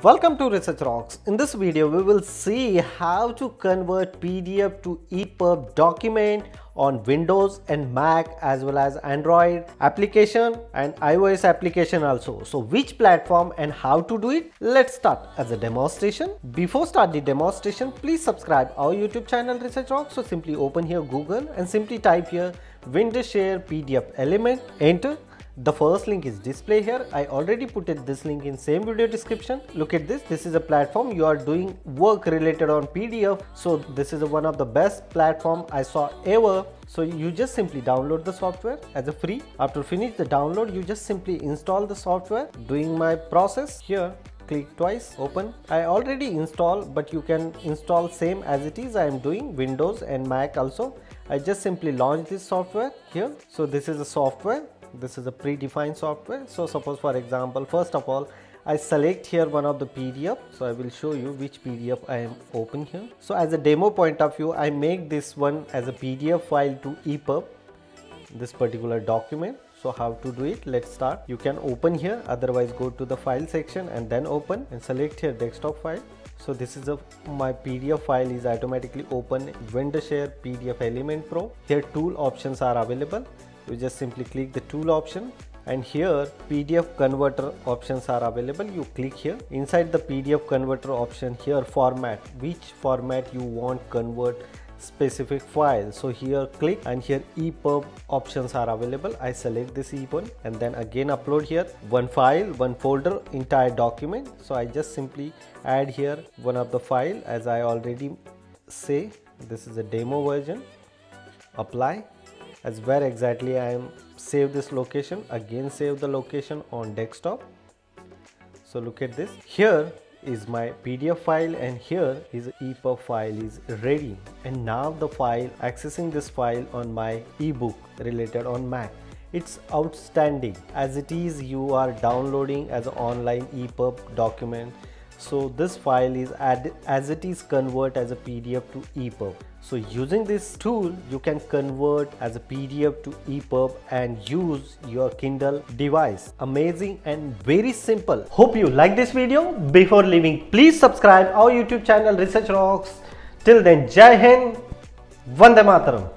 Welcome to Research Rocks. In this video, we will see how to convert PDF to EPUB document on Windows and Mac as well as Android application and iOS application also. So which platform and how to do it? Let's start as a demonstration. Before start the demonstration, please subscribe our YouTube channel Research Rocks. So simply open here Google and simply type here Wondershare PDFelement, enter the first link is display here. I already put it this link in same video description. Look at this. This is a platform. You are doing work related on pdf. So this is one of the best platform i saw ever. So you just simply download the software as a free. After finish the download you just simply install the software. Doing my process here. Click twice open. I already installed but you can install same as it is. I am doing windows and mac also. I just simply launch this software here. So this is a software this is a predefined software. So suppose for example first of all I select here one of the PDF so I will show you which PDF I am open here. So as a demo point of view I make this one as a PDF file to EPUB this particular document. So how to do it? Let's start. You can open here otherwise go to the file section and then open and select here desktop file. So this is a my pdf file is automatically open windows share pdf element pro. Here tool options are available you just simply click the tool option and here pdf converter options are available. You click here. Inside the pdf converter option here format which format you want convert specific file. So here click and here epub options are available. I select this epub and then again upload here. One file one folder entire document. So i just simply add here one of the file. As i already say this is a demo version. Apply as where exactly I am save this location again save the location on desktop. So look at this. Here is my PDF file and here is EPUB file is ready. And now the file accessing this file on my ebook related on Mac. It's outstanding. As it is you are downloading as an online EPUB document so this file is add, as it is convert as a pdf to epub so using this tool you can convert as a pdf to epub and use your kindle device. Amazing and very simple. Hope you like this video. Before leaving please subscribe our youtube channel research rocks. Till then jai hind vande mataram